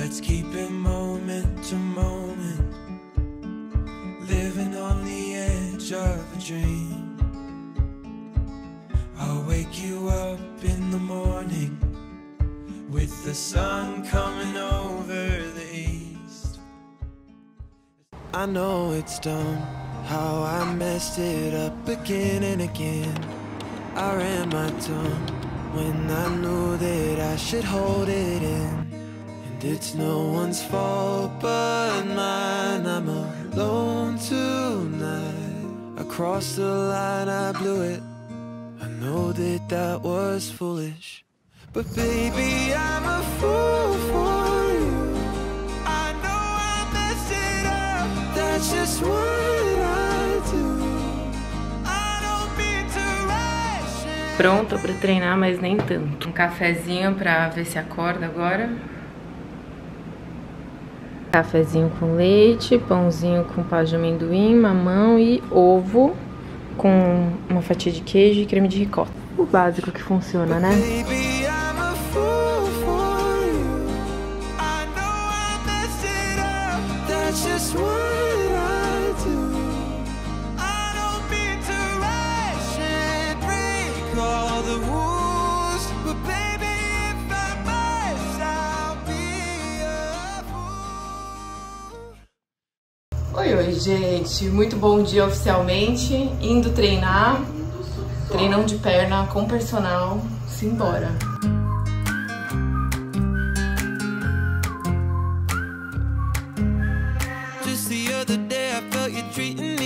Let's keep it moment to moment. Living on the edge of a dream. I'll wake you up in the morning with the sun coming over the east. I know it's dumb how I messed it up again and again. I ran my tongue when I knew that I should hold it in. It's no one's fault but mine. I'm alone tonight. Across the line, I blew it. I know that that was foolish. But baby, I'm a fool for you. I know I messed it up. That's just what I do. Pronta pra treinar, mas nem tanto. Um cafezinho pra ver se acorda agora. Cafezinho com leite, pãozinho com pá de amendoim, mamão e ovo com uma fatia de queijo e creme de ricota. O básico que funciona, né? Gente. Muito bom dia oficialmente. Indo treinar. Treinão de perna com personal. Simbora. Just the other day, I felt you treating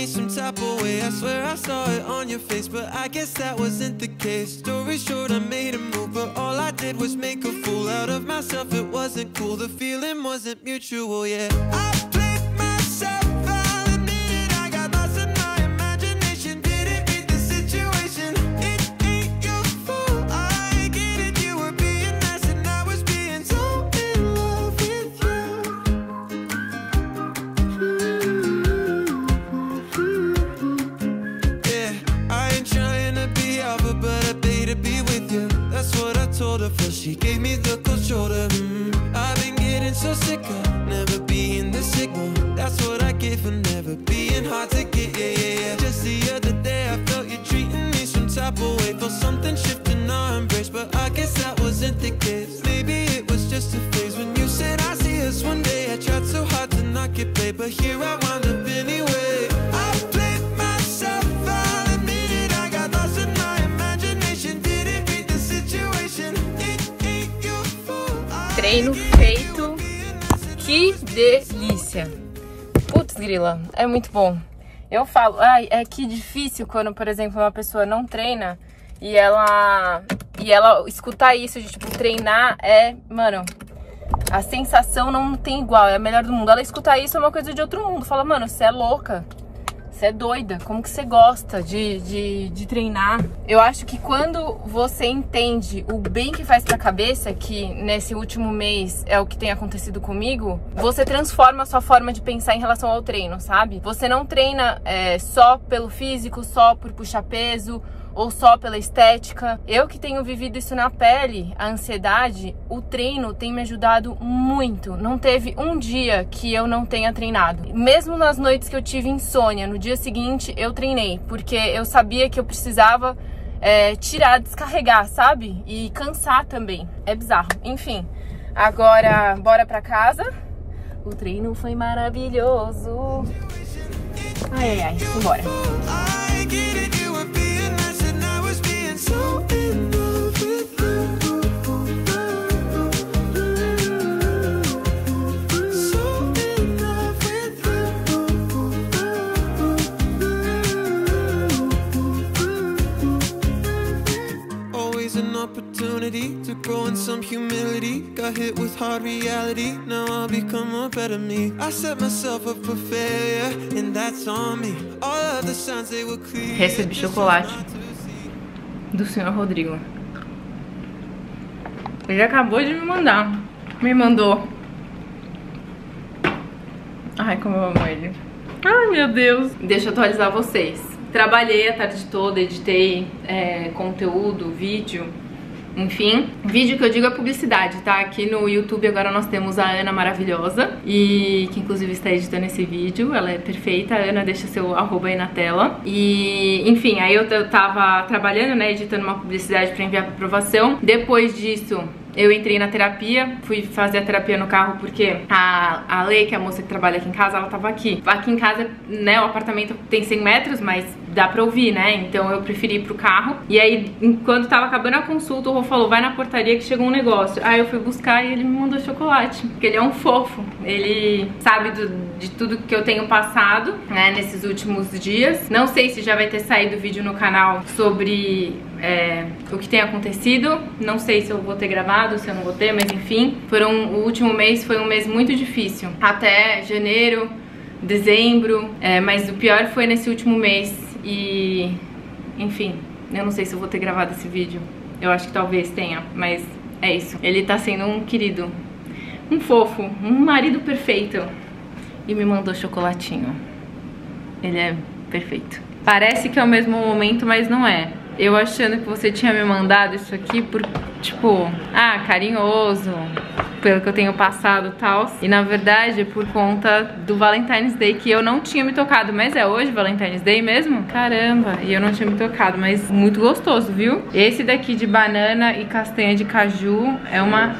She gave me the cold shoulder. Mm. I've been getting so sick of never being the signal. That's what I get for never being hard to get. Yeah, yeah, yeah. Just the other day, I felt you treating me some type of way. Felt something shifting our embrace, but I guess that wasn't the case. Maybe it was just a phase when you said I see us one day. I tried so hard to not get played, but here I wound up Treino feito. Que delícia. Putz, grila, é muito bom. Eu falo, ai, é que difícil quando, por exemplo, uma pessoa não treina e ela e ela escutar isso de tipo treinar é, mano, a sensação não tem igual, é a melhor do mundo. Ela escutar isso é uma coisa de outro mundo. Fala, mano, você é louca. Você é doida, como que você gosta de, de, de treinar? Eu acho que quando você entende o bem que faz pra cabeça, que nesse último mês é o que tem acontecido comigo, você transforma a sua forma de pensar em relação ao treino, sabe? Você não treina é, só pelo físico, só por puxar peso ou só pela estética. Eu que tenho vivido isso na pele, a ansiedade, o treino tem me ajudado muito. Não teve um dia que eu não tenha treinado. Mesmo nas noites que eu tive insônia, no dia seguinte eu treinei, porque eu sabia que eu precisava é, tirar, descarregar, sabe? E cansar também. É bizarro. Enfim, agora bora pra casa. O treino foi maravilhoso. Ai, ai, ai, embora. To grow in some humility. Got hit with hard reality, now I'll become a better me. I set myself up for failure, and that's on me. All signs they were clear. Chocolate do senhor Rodrigo. Ele acabou de me mandar. Me mandou. Ai, como eu amo ele. Ai, meu Deus. Deixa eu atualizar vocês. Trabalhei a tarde toda, editei é, conteúdo, vídeo. Enfim, vídeo que eu digo é publicidade, tá? Aqui no YouTube agora nós temos a Ana maravilhosa e que inclusive está editando esse vídeo, ela é perfeita. A Ana deixa seu arroba aí na tela. E, enfim, aí eu, eu tava trabalhando, né, editando uma publicidade para enviar para aprovação. Depois disso, eu entrei na terapia, fui fazer a terapia no carro porque a, a Lei, que é a moça que trabalha aqui em casa, ela tava aqui. Aqui em casa, né, o apartamento tem 100 metros, mas dá pra ouvir, né? Então eu preferi ir pro carro. E aí, enquanto tava acabando a consulta, o Rô falou, vai na portaria que chegou um negócio. Aí eu fui buscar e ele me mandou chocolate, porque ele é um fofo. Ele sabe do, de tudo que eu tenho passado, né, nesses últimos dias. Não sei se já vai ter saído vídeo no canal sobre é, o que tem acontecido. Não sei se eu vou ter gravado, se eu não vou ter, mas enfim. Foram, o último mês foi um mês muito difícil. Até janeiro, dezembro, é, mas o pior foi nesse último mês. E, enfim, eu não sei se eu vou ter gravado esse vídeo. Eu acho que talvez tenha, mas é isso. Ele tá sendo um querido, um fofo, um marido perfeito. E me mandou chocolatinho. Ele é perfeito. Parece que é o mesmo momento, mas não é eu achando que você tinha me mandado isso aqui por, tipo, ah, carinhoso, pelo que eu tenho passado e tal. E na verdade é por conta do Valentine's Day que eu não tinha me tocado. Mas é hoje Valentine's Day mesmo? Caramba, e eu não tinha me tocado, mas muito gostoso, viu? Esse daqui de banana e castanha de caju é uma,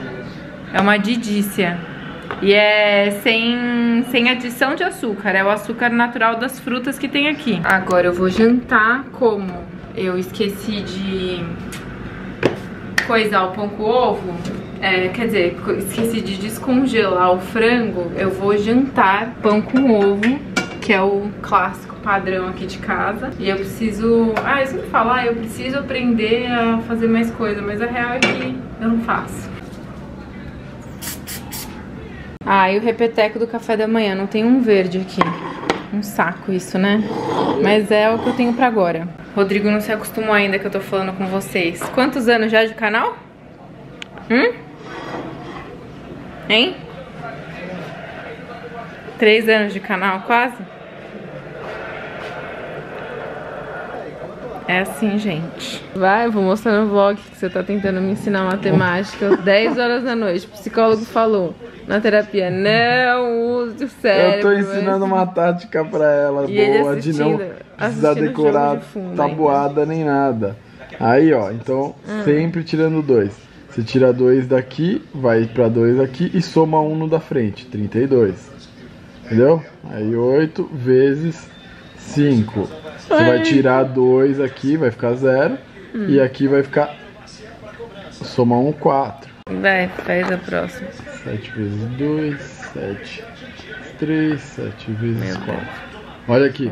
é uma didícia. E é sem, sem adição de açúcar, é o açúcar natural das frutas que tem aqui. Agora eu vou jantar como? Eu esqueci de coisar o pão com ovo, é, quer dizer, esqueci de descongelar o frango, eu vou jantar pão com ovo, que é o clássico padrão aqui de casa. E eu preciso... Ah, eu sempre falo, eu preciso aprender a fazer mais coisa, mas a real é que eu não faço. Ah, e o repeteco do café da manhã, não tem um verde aqui. Um saco isso, né? Mas é o que eu tenho pra agora. Rodrigo não se acostumou ainda que eu tô falando com vocês. Quantos anos já de canal? Hum? Hein? Três anos de canal, quase? É assim, gente. Vai, vou mostrar no vlog que você tá tentando me ensinar matemática 10 horas da noite. O psicólogo falou na terapia, não use o cérebro. Eu tô ensinando uma tática pra ela e boa de não precisar decorar de fundo, tabuada nem nada. Aí, ó, então hum. sempre tirando dois. Você tira dois daqui, vai pra dois aqui e soma um no da frente, 32. Entendeu? Aí 8 vezes 5. Você vai tirar 2 aqui, vai ficar 0. Hum. E aqui vai ficar. Soma 1, um, 4. Vai, faz a próxima. 7 vezes 2, 7 3, 7 vezes 4. Olha aqui.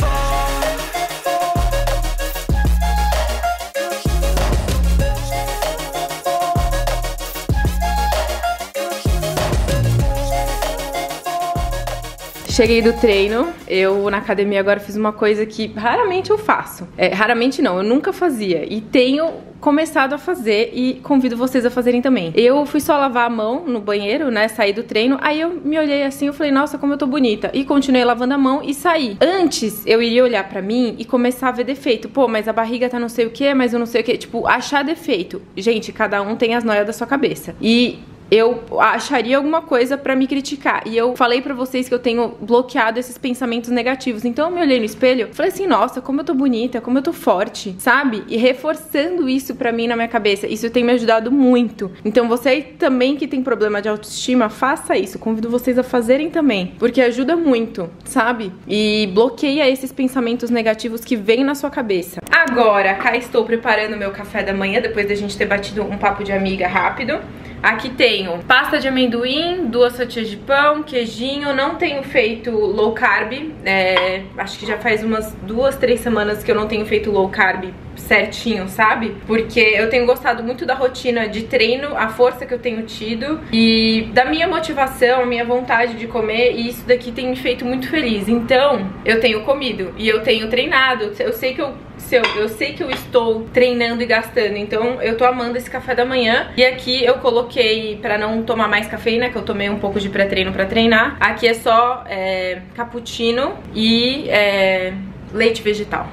Cheguei do treino, eu na academia agora fiz uma coisa que raramente eu faço. É, raramente não, eu nunca fazia. E tenho começado a fazer e convido vocês a fazerem também. Eu fui só lavar a mão no banheiro, né? Saí do treino, aí eu me olhei assim, eu falei, nossa, como eu tô bonita. E continuei lavando a mão e saí. Antes, eu iria olhar pra mim e começar a ver defeito. Pô, mas a barriga tá não sei o que, mas eu não sei o que. Tipo, achar defeito. Gente, cada um tem as noias da sua cabeça. E eu acharia alguma coisa para me criticar. E eu falei para vocês que eu tenho bloqueado esses pensamentos negativos. Então eu me olhei no espelho, falei assim: "Nossa, como eu tô bonita, como eu tô forte", sabe? E reforçando isso para mim na minha cabeça. Isso tem me ajudado muito. Então você também que tem problema de autoestima, faça isso. Convido vocês a fazerem também, porque ajuda muito, sabe? E bloqueia esses pensamentos negativos que vêm na sua cabeça. Agora, cá estou preparando meu café da manhã depois da gente ter batido um papo de amiga rápido. Aqui tenho pasta de amendoim, duas fatias de pão, queijinho. Não tenho feito low carb. É, acho que já faz umas duas, três semanas que eu não tenho feito low carb certinho, sabe? Porque eu tenho gostado muito da rotina de treino, a força que eu tenho tido e da minha motivação, a minha vontade de comer e isso daqui tem me feito muito feliz. Então, eu tenho comido e eu tenho treinado. Eu sei que eu eu, eu sei que eu estou treinando e gastando, então eu tô amando esse café da manhã. E aqui eu coloquei, pra não tomar mais cafeína, que eu tomei um pouco de pré-treino pra treinar, aqui é só é, cappuccino e é, leite vegetal.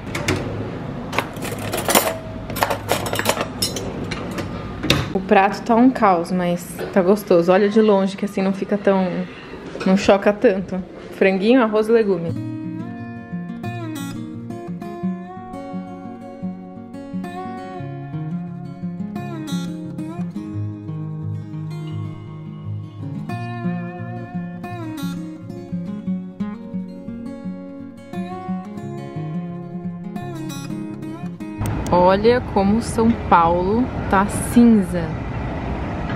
O prato tá um caos, mas tá gostoso. Olha de longe que assim não fica tão... não choca tanto. Franguinho, arroz e legume. Olha como São Paulo tá cinza.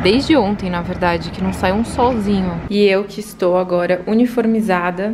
Desde ontem, na verdade, que não sai um solzinho. E eu que estou agora uniformizada,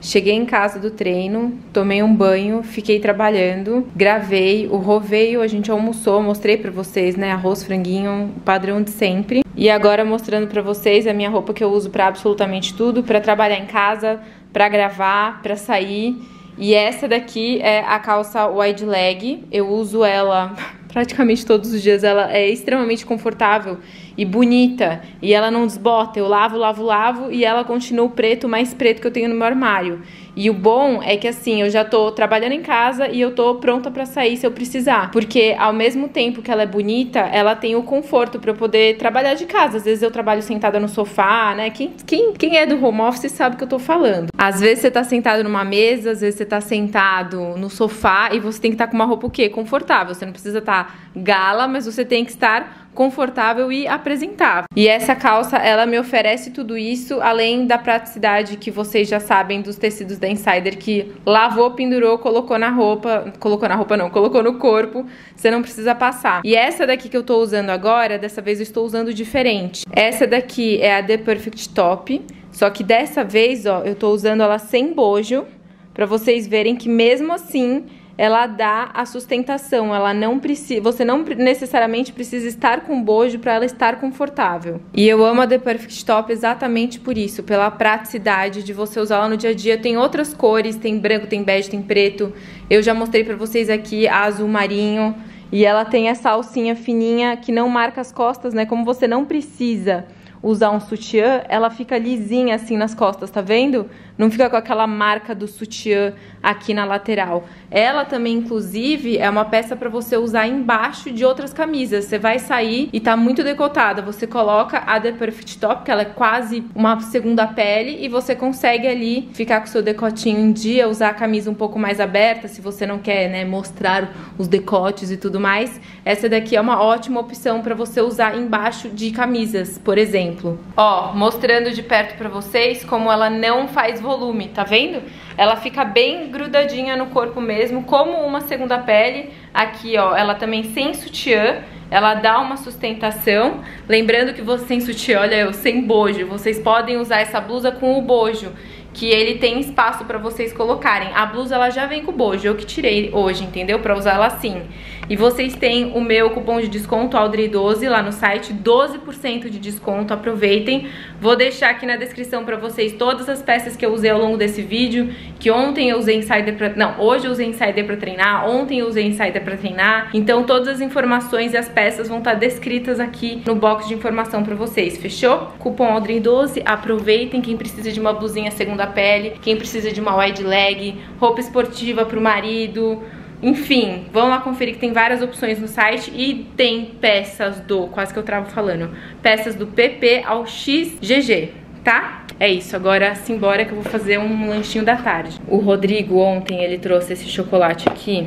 Cheguei em casa do treino, tomei um banho, fiquei trabalhando, gravei, o Rô veio, a gente almoçou, mostrei pra vocês, né, arroz, franguinho, padrão de sempre. E agora mostrando pra vocês a minha roupa que eu uso pra absolutamente tudo, pra trabalhar em casa, pra gravar, pra sair. E essa daqui é a calça wide leg. Eu uso ela praticamente todos os dias. Ela é extremamente confortável e bonita. E ela não desbota. Eu lavo, lavo, lavo e ela continua o preto, mais preto que eu tenho no meu armário. E o bom é que assim, eu já tô trabalhando em casa e eu tô pronta para sair se eu precisar. Porque ao mesmo tempo que ela é bonita, ela tem o conforto para eu poder trabalhar de casa. Às vezes eu trabalho sentada no sofá, né? Quem, quem, quem é do home office sabe o que eu tô falando. Às vezes você tá sentado numa mesa, às vezes você tá sentado no sofá e você tem que estar tá com uma roupa o quê? Confortável. Você não precisa estar tá gala, mas você tem que estar confortável e apresentável. E essa calça, ela me oferece tudo isso, além da praticidade que vocês já sabem dos tecidos da Insider, que lavou, pendurou, colocou na roupa, colocou na roupa não, colocou no corpo, você não precisa passar. E essa daqui que eu tô usando agora, dessa vez eu estou usando diferente. Essa daqui é a The Perfect Top, só que dessa vez, ó, eu tô usando ela sem bojo, pra vocês verem que mesmo assim ela dá a sustentação, ela não precisa, você não necessariamente precisa estar com bojo para ela estar confortável. E eu amo a The Perfect Top exatamente por isso, pela praticidade de você usá-la no dia a dia. Tem outras cores, tem branco, tem bege, tem preto. Eu já mostrei para vocês aqui a azul marinho e ela tem essa alcinha fininha que não marca as costas, né? Como você não precisa usar um sutiã, ela fica lisinha assim nas costas, tá vendo? Não fica com aquela marca do sutiã aqui na lateral. Ela também, inclusive, é uma peça para você usar embaixo de outras camisas. Você vai sair e tá muito decotada. Você coloca a The Perfect Top, que ela é quase uma segunda pele, e você consegue ali ficar com o seu decotinho em dia, usar a camisa um pouco mais aberta, se você não quer, né, mostrar os decotes e tudo mais. Essa daqui é uma ótima opção para você usar embaixo de camisas, por exemplo. Ó, mostrando de perto para vocês como ela não faz volume, tá vendo? Ela fica bem grudadinha no corpo mesmo, como uma segunda pele. Aqui, ó, ela também sem sutiã, ela dá uma sustentação. Lembrando que você sem sutiã, olha eu, sem bojo, vocês podem usar essa blusa com o bojo que ele tem espaço para vocês colocarem. A blusa ela já vem com bojo, eu que tirei hoje, entendeu? Para usar ela assim. E vocês têm o meu cupom de desconto Audrey12 lá no site, 12% de desconto, aproveitem. Vou deixar aqui na descrição para vocês todas as peças que eu usei ao longo desse vídeo, que ontem eu usei Insider para, não, hoje eu usei Insider para treinar, ontem eu usei Insider para treinar. Então todas as informações e as peças vão estar descritas aqui no box de informação para vocês, fechou? Cupom Audrey12, aproveitem quem precisa de uma blusinha segunda pele, quem precisa de uma wide leg, roupa esportiva pro marido, Enfim, vão lá conferir que tem várias opções no site e tem peças do, quase que eu travo falando, peças do PP ao XGG, tá? É isso, agora simbora que eu vou fazer um lanchinho da tarde. O Rodrigo ontem, ele trouxe esse chocolate aqui.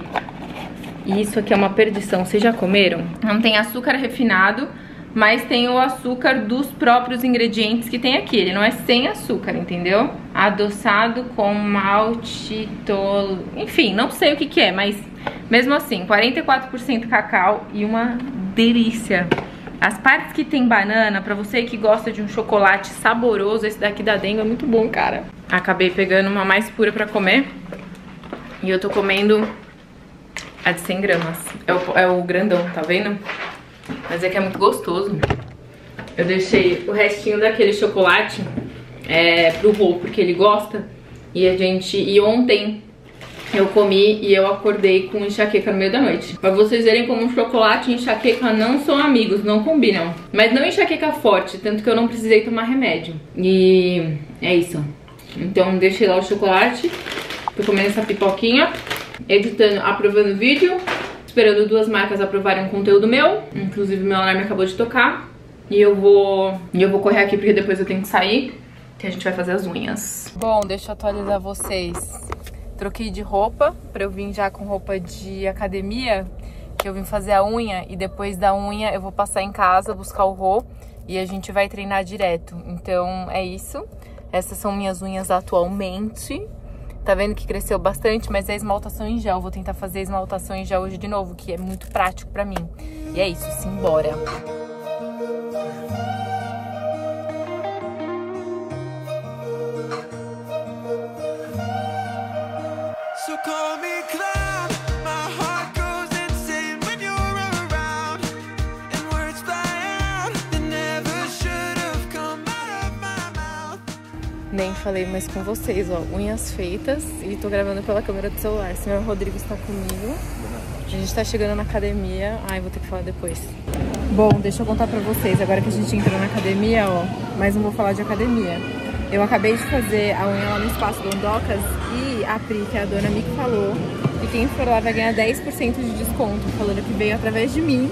E isso aqui é uma perdição, vocês já comeram? Não tem açúcar refinado, mas tem o açúcar dos próprios ingredientes que tem aqui. Ele não é sem açúcar, entendeu? Adoçado com maltitol... Enfim, não sei o que que é, mas mesmo assim, 44% cacau e uma delícia. As partes que tem banana, pra você que gosta de um chocolate saboroso, esse daqui da Dengo é muito bom, cara. Acabei pegando uma mais pura pra comer. E eu tô comendo a de 100 gramas. É o, é o grandão, tá vendo? Mas é que é muito gostoso. Eu deixei o restinho daquele chocolate é, pro Rô, porque ele gosta. E a gente... E ontem eu comi e eu acordei com enxaqueca no meio da noite. Pra vocês verem como chocolate e enxaqueca não são amigos, não combinam. Mas não enxaqueca forte, tanto que eu não precisei tomar remédio. E é isso. Então deixei lá o chocolate, tô comendo essa pipoquinha, editando, aprovando o vídeo, esperando duas marcas aprovarem um conteúdo meu. Inclusive meu alarme acabou de tocar. E eu vou, e eu vou correr aqui porque depois eu tenho que sair, que a gente vai fazer as unhas. Bom, deixa eu atualizar vocês. Troquei de roupa pra eu vir já com roupa de academia, que eu vim fazer a unha e depois da unha eu vou passar em casa, buscar o Rô e a gente vai treinar direto. Então é isso. Essas são minhas unhas atualmente. Tá vendo que cresceu bastante, mas é esmaltação em gel. Vou tentar fazer esmaltação em gel hoje de novo, que é muito prático pra mim. E é isso, simbora. Nem falei mais com vocês, ó. Unhas feitas e tô gravando pela câmera do celular. O senhor Rodrigo está comigo. A gente tá chegando na academia. Ai, vou ter que falar depois. Bom, deixa eu contar pra vocês. Agora que a gente entrou na academia, ó. Mas não vou falar de academia. Eu acabei de fazer a unha lá no Espaço Dondocas e a Pri, que é a dona, me falou que quem for lá vai ganhar 10% de desconto, falando que veio através de mim.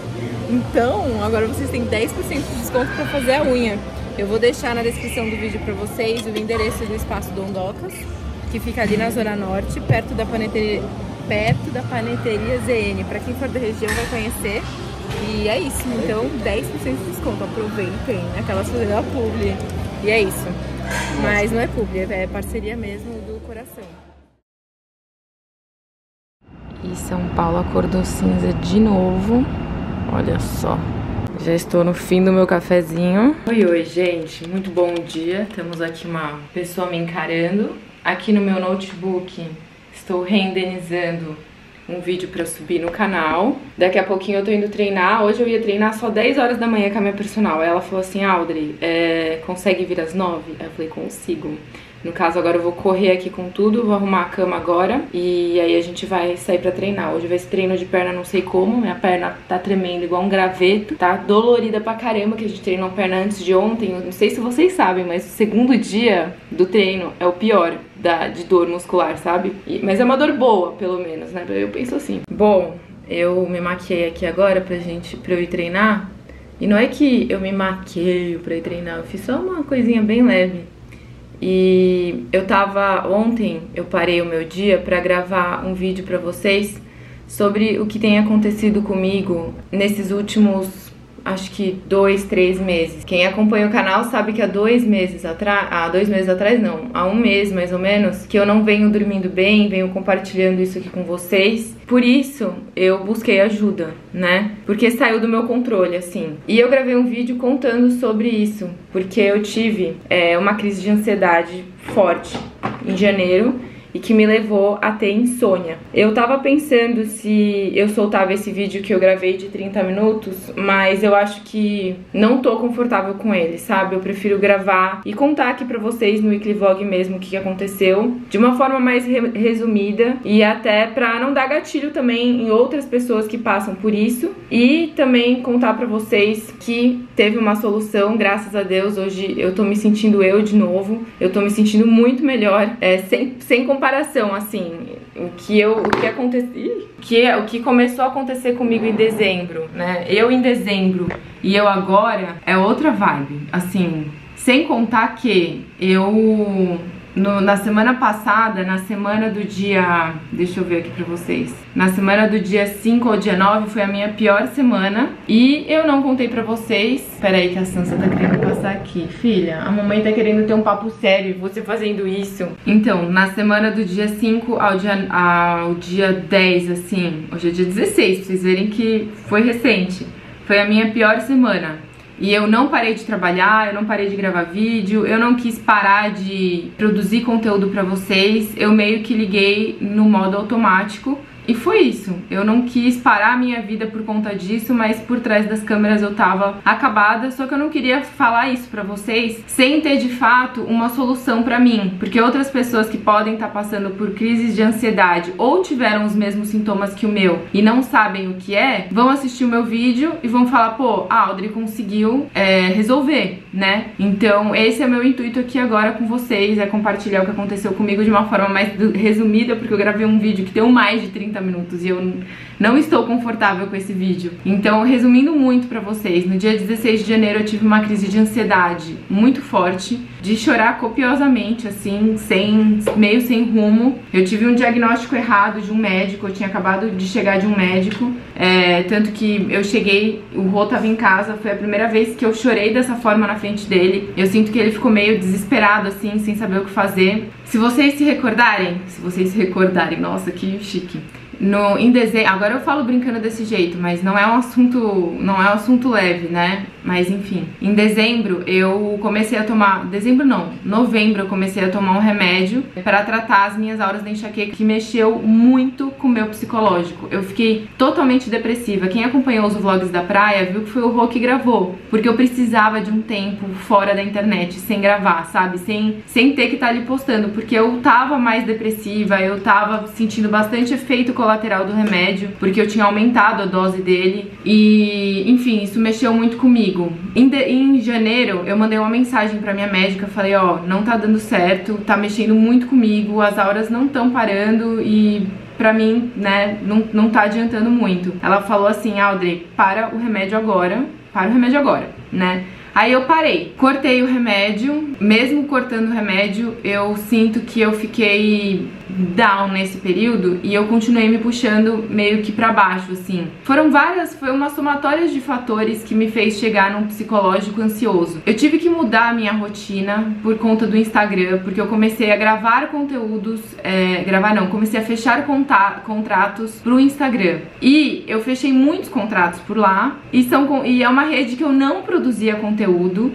Então, agora vocês têm 10% de desconto pra fazer a unha. Eu vou deixar na descrição do vídeo pra vocês o endereço do Espaço Dondocas, que fica ali na Zona Norte, perto da paneteria, perto da paneteria ZN. Pra quem for da região vai conhecer. E é isso, então 10% de desconto, aproveitem, aquelas fazendo a publi. E é isso. Mas não é publi, é parceria mesmo do coração. E São Paulo acordou cinza de novo. Olha só. Já estou no fim do meu cafezinho. Oi, oi, gente. Muito bom dia. Temos aqui uma pessoa me encarando. Aqui no meu notebook estou renderizando um vídeo pra subir no canal. Daqui a pouquinho eu tô indo treinar. Hoje eu ia treinar só 10 horas da manhã com a minha personal. Ela falou assim, Audrey, é, consegue vir às 9? Eu falei, consigo. No caso, agora eu vou correr aqui com tudo, vou arrumar a cama agora e aí a gente vai sair pra treinar. Hoje vai ser treino de perna não sei como, minha perna tá tremendo igual um graveto, tá dolorida pra caramba, que a gente treinou perna antes de ontem. Não sei se vocês sabem, mas o segundo dia do treino é o pior da, de dor muscular, sabe? E, mas é uma dor boa, pelo menos, né? Eu penso assim. Bom, eu me maquiei aqui agora pra gente, pra eu ir treinar. E não é que eu me maqueio pra ir treinar, eu fiz só uma coisinha bem leve. E eu tava ontem, eu parei o meu dia para gravar um vídeo para vocês sobre o que tem acontecido comigo nesses últimos acho que dois, três meses. Quem acompanha o canal sabe que há dois meses atrás, há dois meses atrás não, há um mês mais ou menos, que eu não venho dormindo bem, venho compartilhando isso aqui com vocês. Por isso eu busquei ajuda, né? Porque saiu do meu controle, assim. E eu gravei um vídeo contando sobre isso, porque eu tive é, uma crise de ansiedade forte em janeiro e que me levou a ter insônia. Eu tava pensando se eu soltava esse vídeo que eu gravei de 30 minutos, mas eu acho que não tô confortável com ele, sabe? Eu prefiro gravar e contar aqui pra vocês no Weekly Vlog mesmo o que aconteceu, de uma forma mais re resumida e até pra não dar gatilho também em outras pessoas que passam por isso e também contar pra vocês que teve uma solução, graças a Deus, hoje eu tô me sentindo eu de novo, eu tô me sentindo muito melhor, é, sem, sem comparar comparação, assim, o que eu, o que aconteceu, que o que começou a acontecer comigo em dezembro, né? Eu em dezembro e eu agora é outra vibe, assim, sem contar que eu no, na semana passada, na semana do dia. Deixa eu ver aqui pra vocês. Na semana do dia 5 ao dia 9 foi a minha pior semana. E eu não contei pra vocês. Pera aí que a Sansa tá querendo passar aqui. Filha, a mamãe tá querendo ter um papo sério. Você fazendo isso. Então, na semana do dia 5 ao dia, ao dia 10, assim. Hoje é dia 16, pra vocês verem que foi recente. Foi a minha pior semana. E eu não parei de trabalhar, eu não parei de gravar vídeo, eu não quis parar de produzir conteúdo pra vocês. Eu meio que liguei no modo automático e foi isso. Eu não quis parar a minha vida por conta disso, mas por trás das câmeras eu tava acabada, só que eu não queria falar isso pra vocês sem ter de fato uma solução pra mim, porque outras pessoas que podem estar tá passando por crises de ansiedade ou tiveram os mesmos sintomas que o meu e não sabem o que é, vão assistir o meu vídeo e vão falar, pô, a Audrey conseguiu é, resolver, né? Então esse é meu intuito aqui agora com vocês, é compartilhar o que aconteceu comigo de uma forma mais resumida, porque eu gravei um vídeo que deu mais de 30 30 minutos e eu não estou confortável com esse vídeo. Então, resumindo muito pra vocês, no dia 16 de janeiro eu tive uma crise de ansiedade muito forte, de chorar copiosamente, assim, sem meio sem rumo. Eu tive um diagnóstico errado de um médico, eu tinha acabado de chegar de um médico, é, tanto que eu cheguei, o Rô tava em casa, foi a primeira vez que eu chorei dessa forma na frente dele. Eu sinto que ele ficou meio desesperado, assim, sem saber o que fazer. Se vocês se recordarem, se vocês se recordarem, nossa, que chique. No, em dezembro, agora eu falo brincando desse jeito, mas não é um assunto, não é um assunto leve, né? Mas enfim, em dezembro eu comecei a tomar, dezembro não, novembro eu comecei a tomar um remédio para tratar as minhas auras de enxaqueca que mexeu muito com o meu psicológico. Eu fiquei totalmente depressiva. Quem acompanhou os vlogs da praia viu que foi o Rô que gravou, porque eu precisava de um tempo fora da internet, sem gravar, sabe? Sem, sem ter que estar tá ali postando, porque eu tava mais depressiva, eu tava sentindo bastante efeito colateral do remédio, porque eu tinha aumentado a dose dele e, enfim, isso mexeu muito comigo. Em, de, em janeiro, eu mandei uma mensagem pra minha médica, falei, ó, oh, não tá dando certo, tá mexendo muito comigo, as auras não estão parando e pra mim, né, não, não tá adiantando muito. Ela falou assim, Audrey, para o remédio agora, para o remédio agora, né? Aí eu parei, cortei o remédio, mesmo cortando o remédio, eu sinto que eu fiquei down nesse período e eu continuei me puxando meio que para baixo, assim. Foram várias, foi uma somatória de fatores que me fez chegar num psicológico ansioso. Eu tive que mudar a minha rotina por conta do Instagram, porque eu comecei a gravar conteúdos, é, gravar não, comecei a fechar contratos pro Instagram. E eu fechei muitos contratos por lá e, são, e é uma rede que eu não produzia conteúdo.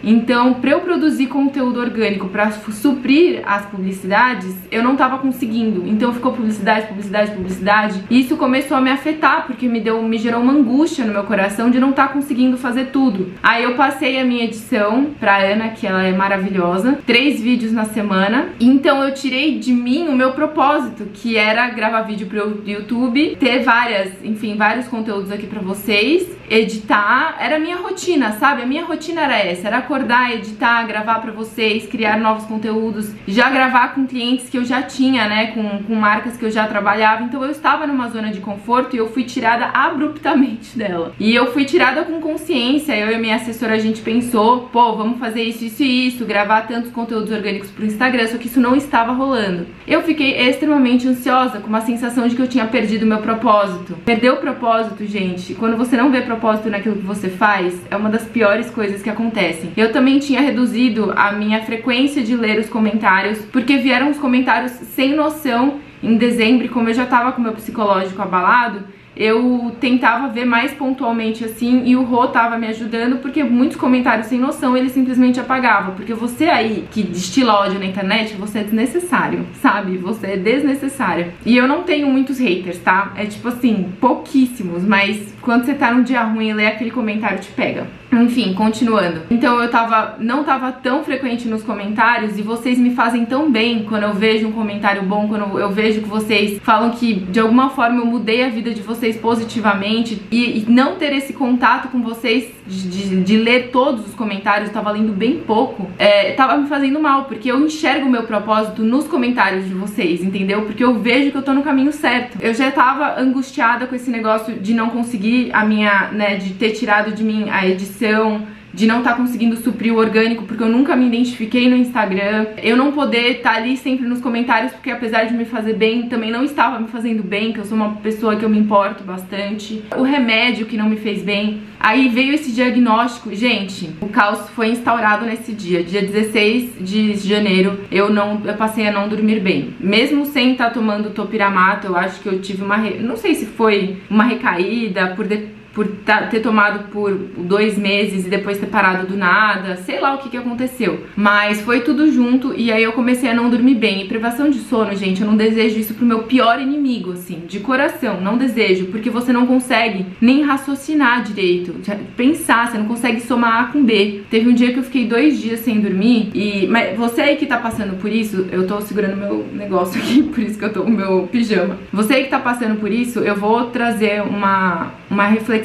Então, para eu produzir conteúdo orgânico para suprir as publicidades, eu não tava conseguindo então ficou publicidade, publicidade, publicidade. E isso começou a me afetar, porque me deu, me gerou uma angústia no meu coração de não estar tá conseguindo fazer tudo. Aí eu passei a minha edição pra Ana, que ela é maravilhosa, três vídeos na semana. Então eu tirei de mim o meu propósito, que era gravar vídeo pro YouTube, ter várias, enfim, vários conteúdos aqui pra vocês, editar. Era a minha rotina, sabe? A minha rotina era essa, era acordar, editar, gravar pra vocês, criar novos conteúdos, já gravar com clientes que eu já tinha, né? com, com marcas que eu já trabalhava, então eu estava numa zona de conforto e eu fui tirada abruptamente dela. E eu fui tirada com consciência, eu e minha assessora a gente pensou, pô, vamos fazer isso, isso e isso, gravar tantos conteúdos orgânicos pro Instagram, só que isso não estava rolando. Eu fiquei extremamente ansiosa, com uma sensação de que eu tinha perdido o meu propósito. Perder o propósito, gente, quando você não vê propósito naquilo que você faz, é uma das piores coisas que acontecem. Eu também tinha reduzido a minha frequência de ler os comentários, porque vieram os comentários sem noção em dezembro, como eu já tava com meu psicológico abalado, eu tentava ver mais pontualmente assim e o Rô tava me ajudando porque muitos comentários sem noção ele simplesmente apagava. Porque você aí que destila ódio na internet, você é desnecessário, sabe? Você é desnecessário. E eu não tenho muitos haters, tá? É tipo assim, pouquíssimos, mas quando você tá num dia ruim e lê aquele comentário te pega. Enfim, continuando. Então eu tava, não tava tão frequente nos comentários e vocês me fazem tão bem quando eu vejo um comentário bom, quando eu vejo que vocês falam que de alguma forma eu mudei a vida de vocês positivamente e, e não ter esse contato com vocês de, de, ler todos os comentários, eu tava lendo bem pouco, é, tava me fazendo mal, porque eu enxergo o meu propósito nos comentários de vocês, entendeu? Porque eu vejo que eu tô no caminho certo. Eu já tava angustiada com esse negócio de não conseguir a minha, né, de ter tirado de mim a edição, de não estar tá conseguindo suprir o orgânico, porque eu nunca me identifiquei no Instagram, eu não poder estar tá ali sempre nos comentários, porque apesar de me fazer bem, também não estava me fazendo bem, que eu sou uma pessoa que eu me importo bastante. O remédio que não me fez bem. Aí veio esse diagnóstico, gente, o caos foi instaurado nesse dia, dia 16 de janeiro, eu não eu passei a não dormir bem. Mesmo sem estar tá tomando topiramato, eu acho que eu tive uma, não sei se foi uma recaída por de por ter tomado por dois meses e depois ter parado do nada, sei lá o que que aconteceu. Mas foi tudo junto e aí eu comecei a não dormir bem. E privação de sono, gente, eu não desejo isso pro meu pior inimigo, assim, de coração, não desejo, porque você não consegue nem raciocinar direito, pensar, você não consegue somar A com B. Teve um dia que eu fiquei dois dias sem dormir e... Mas você aí que tá passando por isso, eu tô segurando meu negócio aqui, por isso que eu tô com meu pijama. Você aí que tá passando por isso, eu vou trazer uma, uma reflexão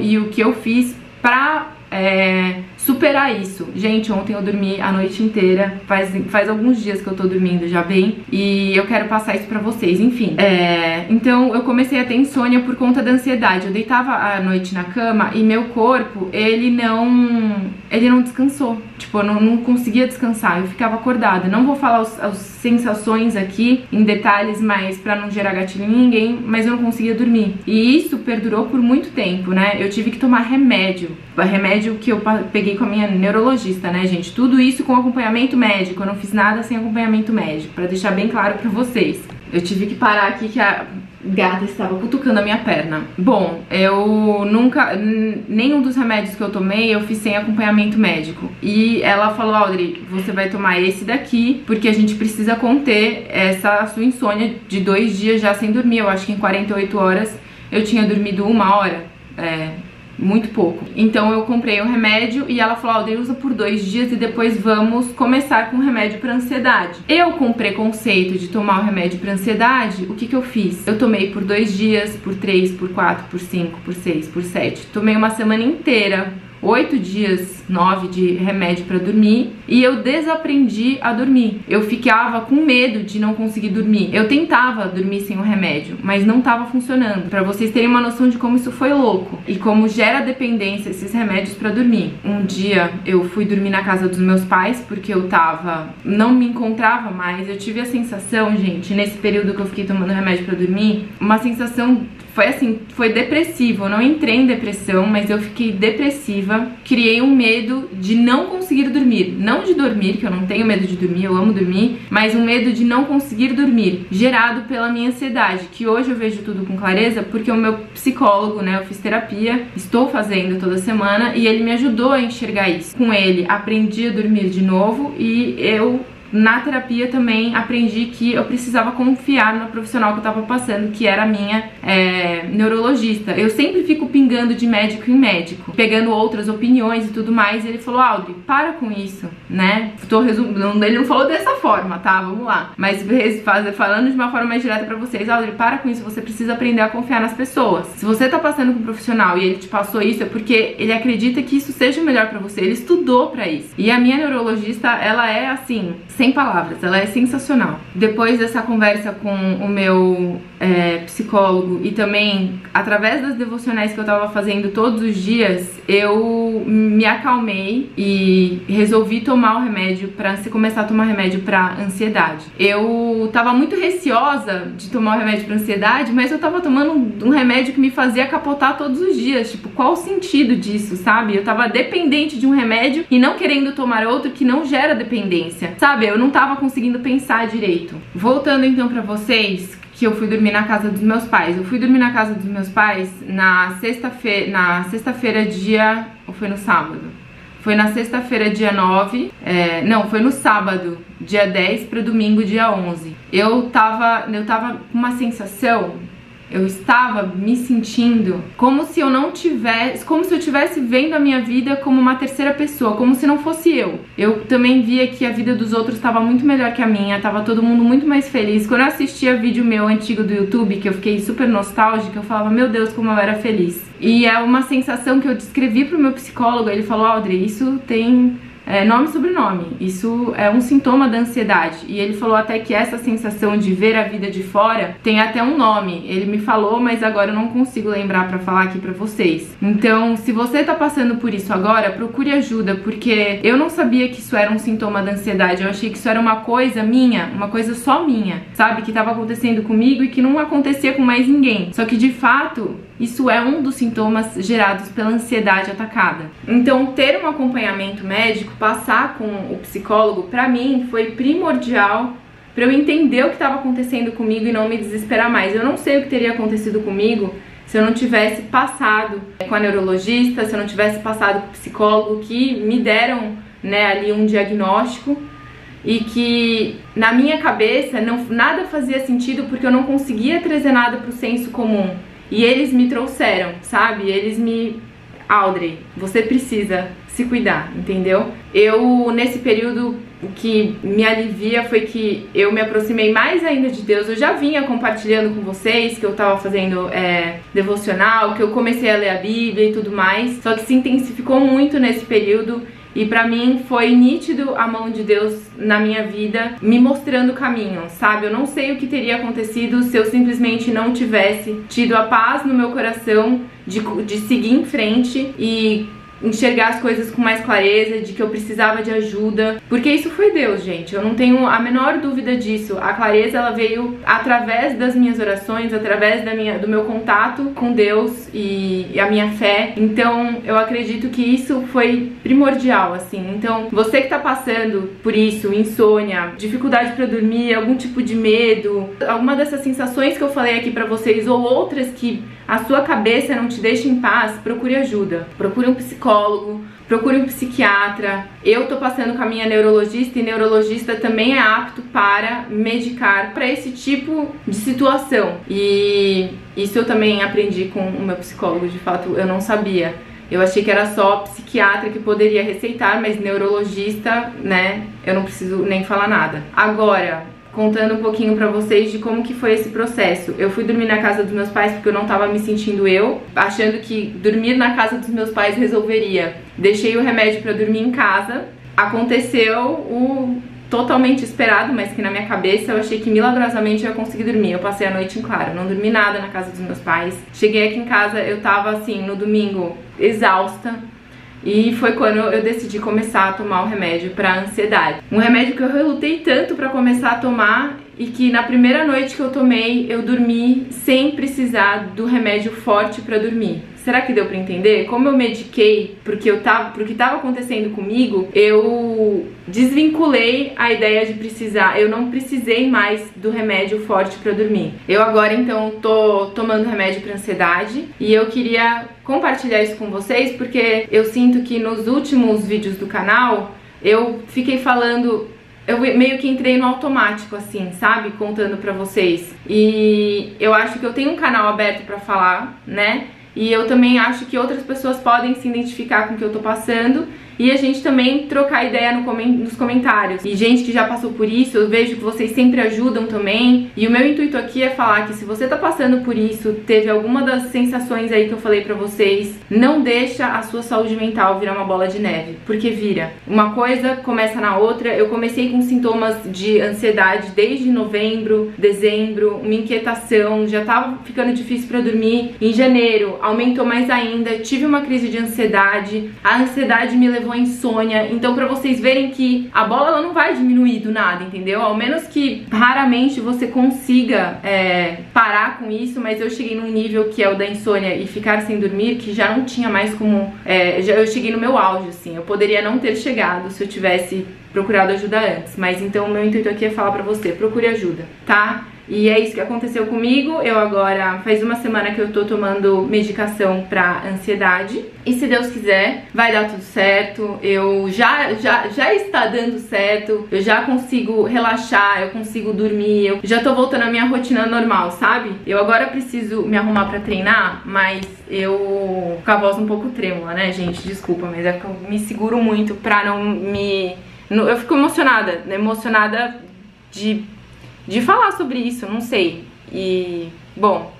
e o que eu fiz pra é, superar isso. Gente, ontem eu dormi a noite inteira, faz, faz alguns dias que eu tô dormindo já bem, e eu quero passar isso pra vocês, enfim. É, então eu comecei a ter insônia por conta da ansiedade. Eu deitava a noite na cama e meu corpo, ele não ele não descansou. Tipo, eu não, não conseguia descansar, eu ficava acordada. Não vou falar as sensações aqui em detalhes, mas pra não gerar gatilho em ninguém, mas eu não conseguia dormir. E isso perdurou por muito tempo, né? Eu tive que tomar remédio. Remédio que eu peguei com a minha neurologista, né, gente? Tudo isso com acompanhamento médico. Eu não fiz nada sem acompanhamento médico, para deixar bem claro para vocês. Eu tive que parar aqui que a gata estava cutucando a minha perna. Bom, eu nunca, nenhum dos remédios que eu tomei eu fiz sem acompanhamento médico. E ela falou, Audrey, você vai tomar esse daqui, porque a gente precisa conter essa sua insônia de dois dias já sem dormir. Eu acho que em 48 horas eu tinha dormido uma hora. É, muito pouco. Então eu comprei o remédio e ela falou, Alder, usa por dois dias e depois vamos começar com o remédio para ansiedade. Eu com preconceito de tomar o remédio para ansiedade, o que que eu fiz? Eu tomei por dois dias, por três, por quatro, por cinco, por seis, por sete. Tomei uma semana inteira oito dias, nove de remédio para dormir e eu desaprendi a dormir. Eu ficava com medo de não conseguir dormir. Eu tentava dormir sem o remédio, mas não estava funcionando. Para vocês terem uma noção de como isso foi louco e como gera dependência esses remédios para dormir. Um dia eu fui dormir na casa dos meus pais porque eu tava não me encontrava mais. Eu tive a sensação, gente, nesse período que eu fiquei tomando remédio para dormir, uma sensação foi assim, foi depressivo. Eu não entrei em depressão, mas eu fiquei depressiva. Criei um medo de não conseguir dormir. Não de dormir, que eu não tenho medo de dormir, eu amo dormir, mas um medo de não conseguir dormir, gerado pela minha ansiedade, que hoje eu vejo tudo com clareza, porque o meu psicólogo, né, eu fiz terapia, estou fazendo toda semana, e ele me ajudou a enxergar isso. Com ele, aprendi a dormir de novo e eu na terapia também aprendi que eu precisava confiar no profissional que eu tava passando, que era a minha é, neurologista. Eu sempre fico pingando de médico em médico, pegando outras opiniões e tudo mais. E ele falou: Audrey, para com isso, né? Tô resumindo, ele não falou dessa forma, tá? Vamos lá. Mas falando de uma forma mais direta pra vocês, Audrey, para com isso, você precisa aprender a confiar nas pessoas. Se você tá passando com um profissional e ele te passou isso, é porque ele acredita que isso seja o melhor pra você. Ele estudou pra isso. E a minha neurologista, ela é assim, sem palavras, ela é sensacional. Depois dessa conversa com o meu é, psicólogo e também através das devocionais que eu tava fazendo todos os dias, eu me acalmei e resolvi tomar o remédio para começar a tomar remédio para ansiedade. Eu tava muito receosa de tomar o remédio para ansiedade, mas eu tava tomando um remédio que me fazia capotar todos os dias. Tipo, qual o sentido disso, sabe? Eu tava dependente de um remédio e não querendo tomar outro que não gera dependência, sabe? Eu não tava conseguindo pensar direito. Voltando então para vocês, que eu fui dormir na casa dos meus pais. Eu fui dormir na casa dos meus pais na sexta-feira, na sexta-feira dia, ou foi no sábado? Foi na sexta-feira, dia 9, é, não, foi no sábado, dia 10 para domingo, dia 11. Eu tava, eu tava com uma sensação eu estava me sentindo como se eu não tivesse, como se eu estivesse vendo a minha vida como uma terceira pessoa, como se não fosse eu. Eu também via que a vida dos outros estava muito melhor que a minha, tava todo mundo muito mais feliz. Quando eu assistia vídeo meu antigo do YouTube, que eu fiquei super nostálgica, eu falava, meu Deus, como eu era feliz. E é uma sensação que eu descrevi pro meu psicólogo, ele falou, Audrey, isso tem é, nome e sobrenome. Isso é um sintoma da ansiedade. E ele falou até que essa sensação de ver a vida de fora tem até um nome. Ele me falou, mas agora eu não consigo lembrar para falar aqui para vocês. Então, se você tá passando por isso agora, procure ajuda, porque eu não sabia que isso era um sintoma da ansiedade. Eu achei que isso era uma coisa minha, uma coisa só minha, sabe? Que tava acontecendo comigo e que não acontecia com mais ninguém. Só que de fato, isso é um dos sintomas gerados pela ansiedade atacada. Então, ter um acompanhamento médico, passar com o psicólogo, para mim foi primordial para eu entender o que estava acontecendo comigo e não me desesperar mais. Eu não sei o que teria acontecido comigo se eu não tivesse passado com a neurologista, se eu não tivesse passado com o psicólogo que me deram, né, ali um diagnóstico e que na minha cabeça não nada fazia sentido porque eu não conseguia trazer nada para o senso comum. E eles me trouxeram, sabe? Eles me. Audrey, você precisa se cuidar, entendeu? Eu, nesse período, o que me alivia foi que eu me aproximei mais ainda de Deus. Eu já vinha compartilhando com vocês que eu tava fazendo é, devocional, que eu comecei a ler a Bíblia e tudo mais. Só que se intensificou muito nesse período e para mim foi nítido a mão de Deus na minha vida, me mostrando o caminho, sabe? Eu não sei o que teria acontecido se eu simplesmente não tivesse tido a paz no meu coração de, de seguir em frente e enxergar as coisas com mais clareza, de que eu precisava de ajuda, porque isso foi Deus, gente. Eu não tenho a menor dúvida disso. A clareza ela veio através das minhas orações, através da minha, do meu contato com Deus e, e a minha fé. Então, eu acredito que isso foi primordial, assim. Então, você que tá passando por isso, insônia, dificuldade para dormir, algum tipo de medo, alguma dessas sensações que eu falei aqui para vocês ou outras que a sua cabeça não te deixa em paz, procure ajuda. Procure um psicólogo, procure um psiquiatra. Eu tô passando com a minha neurologista e neurologista também é apto para medicar para esse tipo de situação. E isso eu também aprendi com o meu psicólogo, de fato, eu não sabia. Eu achei que era só psiquiatra que poderia receitar, mas neurologista, né, eu não preciso nem falar nada. Agora, contando um pouquinho para vocês de como que foi esse processo. Eu fui dormir na casa dos meus pais porque eu não tava me sentindo eu, achando que dormir na casa dos meus pais resolveria. Deixei o remédio para dormir em casa. Aconteceu o totalmente esperado, mas que na minha cabeça eu achei que milagrosamente eu ia conseguir dormir. Eu passei a noite em claro, não dormi nada na casa dos meus pais. Cheguei aqui em casa, eu tava assim, no domingo, exausta, e foi quando eu decidi começar a tomar o remédio para ansiedade. Um remédio que eu relutei tanto para começar a tomar e que na primeira noite que eu tomei, eu dormi sem precisar do remédio forte para dormir. Será que deu para entender? Como eu mediquei porque eu tava, porque estava acontecendo comigo, eu desvinculei a ideia de precisar, eu não precisei mais do remédio forte para dormir. Eu agora então tô tomando remédio para ansiedade e eu queria compartilhar isso com vocês porque eu sinto que nos últimos vídeos do canal eu fiquei falando eu meio que entrei no automático, assim, sabe? Contando pra vocês. E eu acho que eu tenho um canal aberto pra falar, né? E eu também acho que outras pessoas podem se identificar com o que eu tô passando e a gente também trocar ideia no nos comentários. E gente que já passou por isso, eu vejo que vocês sempre ajudam também. E o meu intuito aqui é falar que se você tá passando por isso, teve alguma das sensações aí que eu falei pra vocês, não deixa a sua saúde mental virar uma bola de neve, porque vira. Uma coisa começa na outra. Eu comecei com sintomas de ansiedade desde novembro, dezembro, uma inquietação, já tava ficando difícil para dormir. Em janeiro aumentou mais ainda, tive uma crise de ansiedade. A ansiedade me levou levou insônia. Então, pra vocês verem que a bola ela não vai diminuir do nada, entendeu? Ao menos que raramente você consiga é, parar com isso, mas eu cheguei num nível que é o da insônia e ficar sem dormir, que já não tinha mais como. É, já, eu cheguei no meu auge, assim. Eu poderia não ter chegado se eu tivesse procurado ajuda antes. Mas então o meu intuito aqui é falar pra você, procure ajuda, tá? E é isso que aconteceu comigo. Eu agora faz uma semana que eu tô tomando medicação pra ansiedade. E se Deus quiser, vai dar tudo certo. Eu já já já está dando certo. Eu já consigo relaxar, eu consigo dormir. Eu já tô voltando à minha rotina normal, sabe? Eu agora preciso me arrumar pra treinar, mas eu com a voz um pouco trêmula, né, gente? Desculpa, mas é que eu me seguro muito pra não me eu fico emocionada, né? emocionada de de falar sobre isso, não sei. E, bom,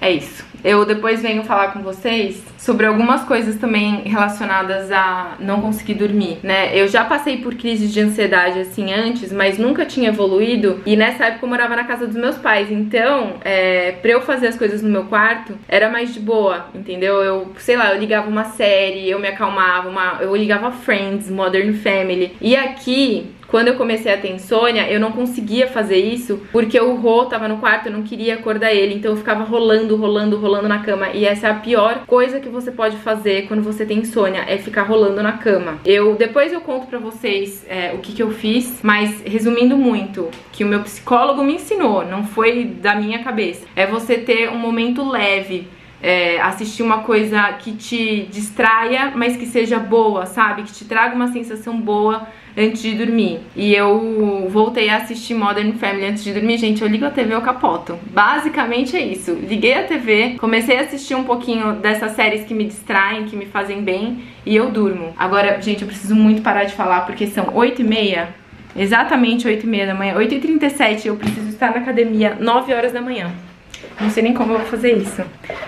é isso. Eu depois venho falar com vocês sobre algumas coisas também relacionadas a não conseguir dormir, né? Eu já passei por crises de ansiedade assim antes, mas nunca tinha evoluído. E nessa época eu morava na casa dos meus pais, então é, pra eu fazer as coisas no meu quarto era mais de boa, entendeu? Eu, sei lá, eu ligava uma série, eu me acalmava, uma, eu ligava Friends, Modern Family. E aqui quando eu comecei a ter insônia, eu não conseguia fazer isso porque o Rô tava no quarto, eu não queria acordar ele, então eu ficava rolando, rolando, rolando na cama. E essa é a pior coisa que você pode fazer quando você tem insônia, é ficar rolando na cama. Eu depois eu conto pra vocês é, o que, que eu fiz, mas resumindo muito, que o meu psicólogo me ensinou, não foi da minha cabeça, é você ter um momento leve é, assistir uma coisa que te distraia, mas que seja boa, sabe? Que te traga uma sensação boa antes de dormir. E eu voltei a assistir Modern Family antes de dormir. Gente, eu ligo a TV eu capoto. Basicamente é isso. Liguei a TV, comecei a assistir um pouquinho dessas séries que me distraem, que me fazem bem, e eu durmo. Agora, gente, eu preciso muito parar de falar, porque são 8 e meia, exatamente 8 e meia da manhã, 8 e 37 eu preciso estar na academia 9 horas da manhã. Não sei nem como eu vou fazer isso.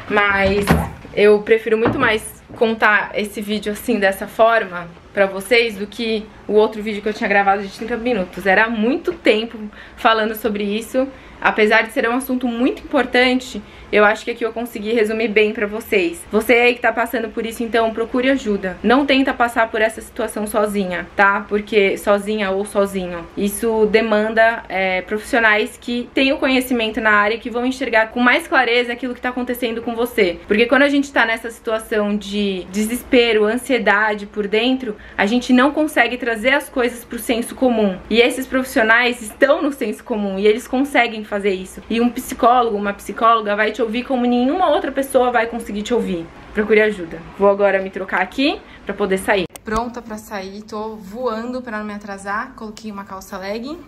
Mas eu prefiro muito mais contar esse vídeo assim, dessa forma, pra vocês, do que o outro vídeo que eu tinha gravado de 30 minutos. Era muito tempo falando sobre isso. Apesar de ser um assunto muito importante, eu acho que aqui eu consegui resumir bem pra vocês. Você aí que tá passando por isso, então, procure ajuda. Não tenta passar por essa situação sozinha, tá? Porque sozinha ou sozinho. Isso demanda é, profissionais que tenham conhecimento na área que vão enxergar com mais clareza aquilo que tá acontecendo com você. Porque quando a gente tá nessa situação de desespero, ansiedade por dentro, a gente não consegue trazer as coisas pro senso comum. E esses profissionais estão no senso comum e eles conseguem fazer isso. E um psicólogo, uma psicóloga vai te ouvir como nenhuma outra pessoa vai conseguir te ouvir. Procure ajuda. Vou agora me trocar aqui pra poder sair. Pronta pra sair, tô voando pra não me atrasar. Coloquei uma calça legging,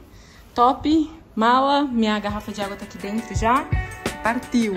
top, mala, minha garrafa de água tá aqui dentro já. Partiu!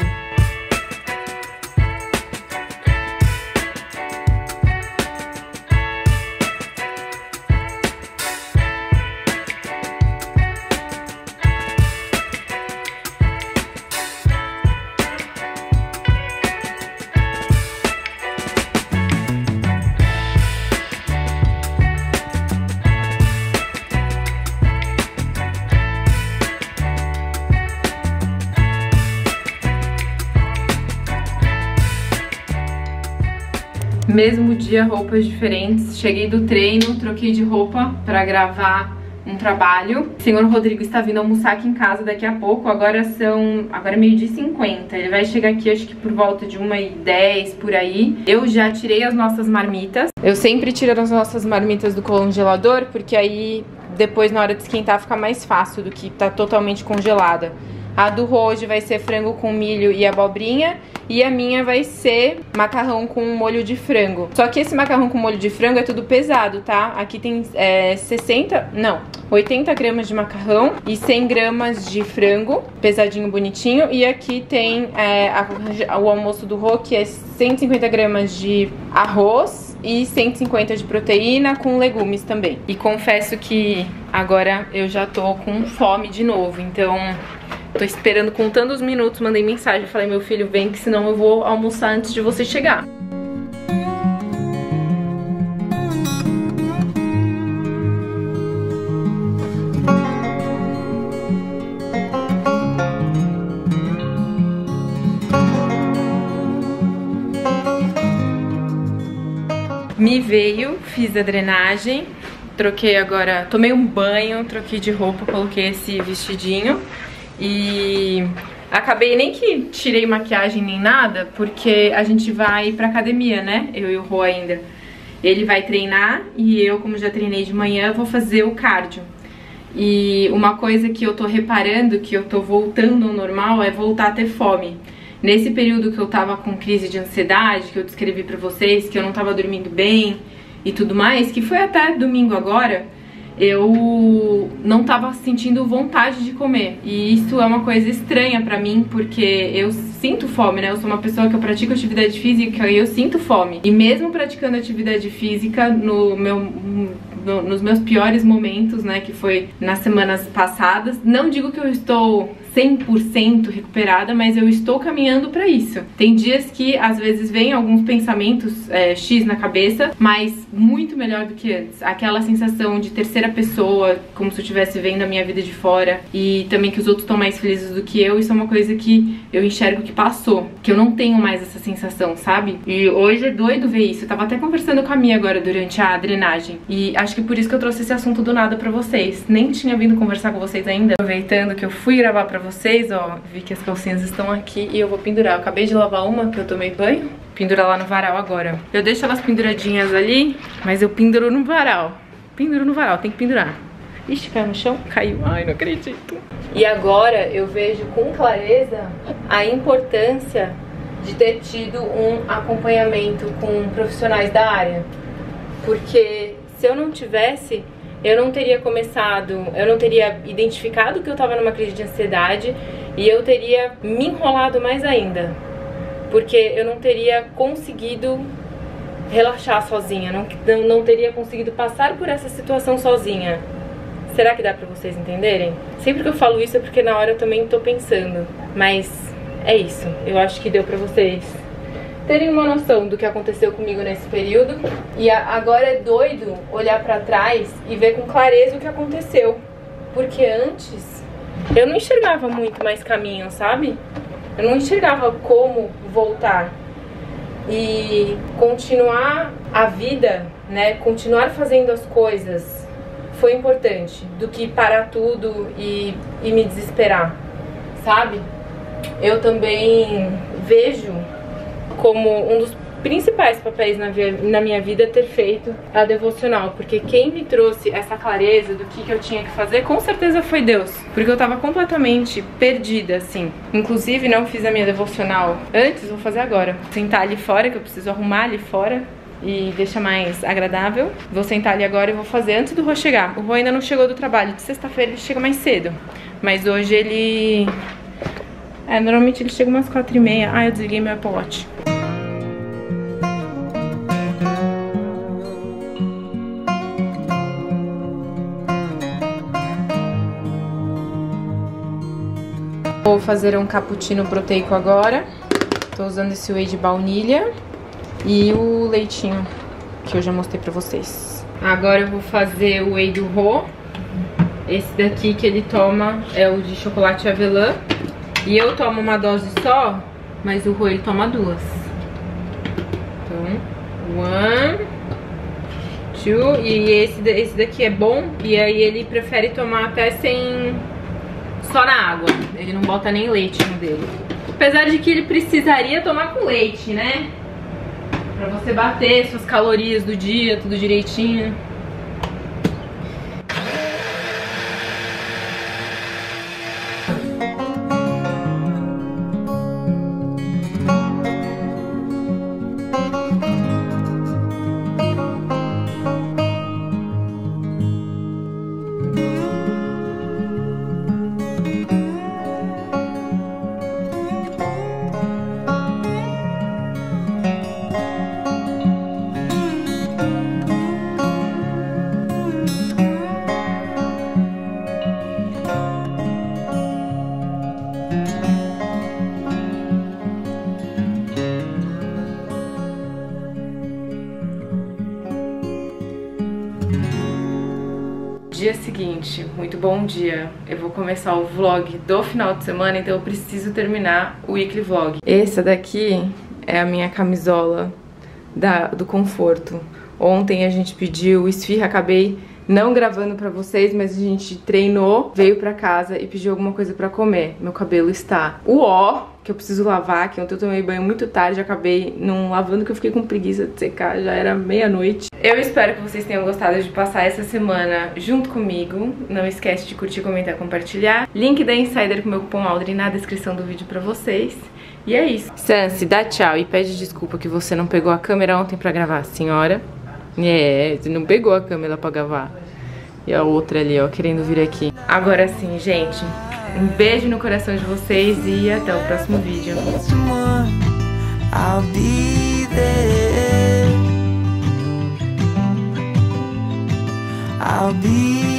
Mesmo dia, roupas diferentes. Cheguei do treino, troquei de roupa pra gravar um trabalho. O senhor Rodrigo está vindo almoçar aqui em casa daqui a pouco. Agora são... Agora é meio dia 50. Ele vai chegar aqui acho que por volta de 1h10 por aí. Eu já tirei as nossas marmitas. Eu sempre tiro as nossas marmitas do congelador, porque aí depois na hora de esquentar fica mais fácil do que tá totalmente congelada. A do hoje vai ser frango com milho e abobrinha. E a minha vai ser macarrão com molho de frango. Só que esse macarrão com molho de frango é tudo pesado, tá? Aqui tem é, 60, não, 80 gramas de macarrão e 100 gramas de frango, pesadinho, bonitinho. E aqui tem é, a, o almoço do Rô, que é 150 gramas de arroz e 150 de proteína com legumes também. E confesso que agora eu já tô com fome de novo, então Tô esperando, contando os minutos, mandei mensagem. Falei, meu filho, vem que senão eu vou almoçar antes de você chegar. Me veio, fiz a drenagem, troquei agora, tomei um banho, troquei de roupa, coloquei esse vestidinho. E acabei nem que tirei maquiagem nem nada, porque a gente vai pra academia, né? Eu e o Rô ainda. Ele vai treinar e eu, como já treinei de manhã, vou fazer o cardio. E uma coisa que eu tô reparando, que eu tô voltando ao normal, é voltar a ter fome. Nesse período que eu tava com crise de ansiedade, que eu descrevi pra vocês, que eu não tava dormindo bem e tudo mais, que foi até domingo agora, eu não tava sentindo vontade de comer. E isso é uma coisa estranha pra mim, porque eu sinto fome, né? Eu sou uma pessoa que eu pratico atividade física e eu sinto fome. E mesmo praticando atividade física no meu no, nos meus piores momentos, né, que foi nas semanas passadas, não digo que eu estou 100% recuperada, mas eu estou caminhando para isso. Tem dias que às vezes vem alguns pensamentos é, X na cabeça, mas muito melhor do que antes. Aquela sensação de terceira pessoa, como se eu estivesse vendo a minha vida de fora e também que os outros estão mais felizes do que eu, isso é uma coisa que eu enxergo que passou, que eu não tenho mais essa sensação, sabe? E hoje é doido ver isso. Eu tava até conversando com a Mia agora durante a drenagem e acho que por isso que eu trouxe esse assunto do nada pra vocês. Nem tinha vindo conversar com vocês ainda, aproveitando que eu fui gravar pra vocês vocês, ó, vi que as calcinhas estão aqui e eu vou pendurar. Eu acabei de lavar uma, que eu tomei banho, pendurar lá no varal agora. Eu deixo elas penduradinhas ali, mas eu penduro no varal. Penduro no varal, tem que pendurar. Ixi, caiu no chão? Caiu. Ai, não acredito. E agora eu vejo com clareza a importância de ter tido um acompanhamento com profissionais da área. Porque se eu não tivesse, eu não teria começado, eu não teria identificado que eu estava numa crise de ansiedade e eu teria me enrolado mais ainda. Porque eu não teria conseguido relaxar sozinha, não, não, não teria conseguido passar por essa situação sozinha. Será que dá pra vocês entenderem? Sempre que eu falo isso é porque na hora eu também tô pensando. Mas é isso. Eu acho que deu pra vocês terem uma noção do que aconteceu comigo nesse período. E agora é doido olhar para trás e ver com clareza o que aconteceu. Porque antes eu não enxergava muito mais caminho, sabe? Eu não enxergava como voltar. E continuar a vida, né? Continuar fazendo as coisas foi importante do que parar tudo e, e me desesperar, sabe? Eu também vejo como um dos principais papéis na, na, minha vida ter feito a devocional, porque quem me trouxe essa clareza do que, que eu tinha que fazer, com certeza foi Deus, porque eu tava completamente perdida, assim. Inclusive, não fiz a minha devocional antes, vou fazer agora. Sentar ali fora, que eu preciso arrumar ali fora e deixa mais agradável. Vou sentar ali agora e vou fazer antes do Rô chegar. O Rô ainda não chegou do trabalho, de sexta-feira ele chega mais cedo, mas hoje ele... É, normalmente ele chega umas quatro e meia. Ah, eu desliguei meu Apple Watch. Fazer um cappuccino proteico agora. Tô usando esse whey de baunilha e o leitinho que eu já mostrei pra vocês. Agora eu vou fazer o whey do Rô. Esse daqui que ele toma é o de chocolate avelã. E eu tomo uma dose só, mas o Rô ele toma duas. Então, one, two. E esse, esse daqui é bom, e aí ele prefere tomar até sem só na água. Ele não bota nem leite no dele. Apesar de que ele precisaria tomar com leite, né? Pra você bater suas calorias do dia, tudo direitinho. Seguinte, muito bom dia. Eu vou começar o vlog do final de semana, então eu preciso terminar o weekly vlog. Essa daqui é a minha camisola da, do conforto. Ontem a gente pediu esfirra, acabei não gravando pra vocês, mas a gente treinou, veio pra casa e pediu alguma coisa pra comer. Meu cabelo está uó, que eu preciso lavar, que ontem eu tomei banho muito tarde, acabei não lavando, que eu fiquei com preguiça de secar, já era meia-noite. Eu espero que vocês tenham gostado de passar essa semana junto comigo. Não esquece de curtir, comentar, compartilhar. Link da Insider com meu cupom Audrey na descrição do vídeo pra vocês. E é isso. Sansi, dá tchau e pede desculpa que você não pegou a câmera ontem pra gravar, senhora. É, você não pegou a câmera pra gravar. E a outra ali, ó, querendo vir aqui. Agora sim, gente. Um beijo no coração de vocês e até o próximo vídeo. I'll be